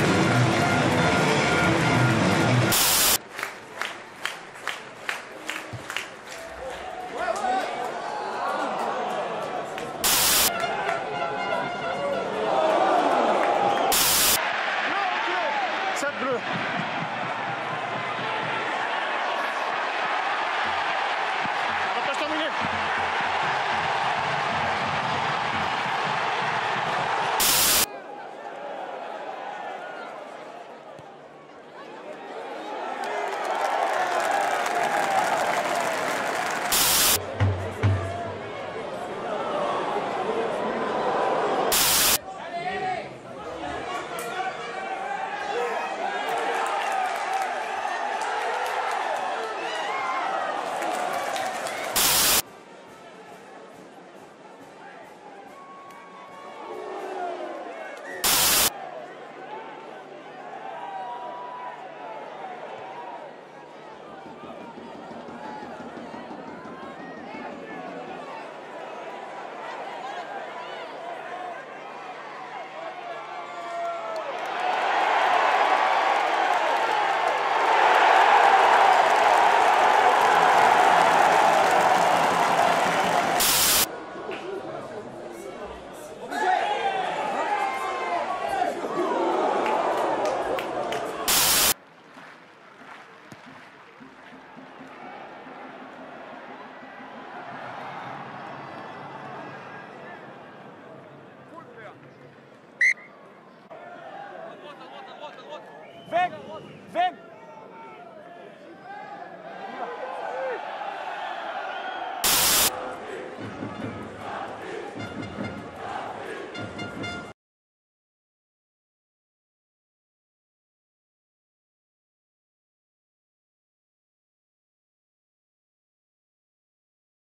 Yeah. Vem! Vem!